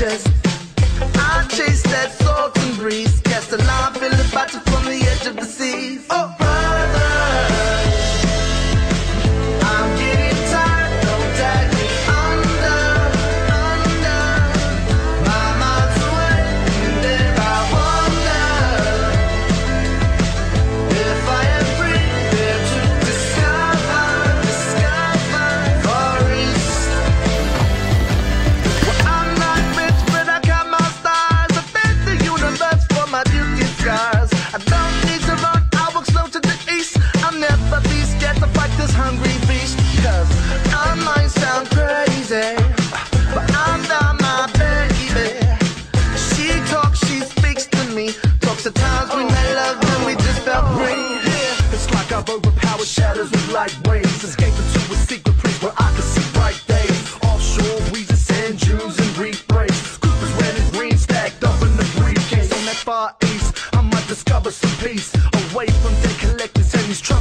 just Our shadows look like waves Escaping to a secret place where I can see bright days. Offshore we and sand dunes and reef breaks Coopers red and green stacked up in the briefcase. On that far east, I might discover some peace. Away from dead collectors and these troubles.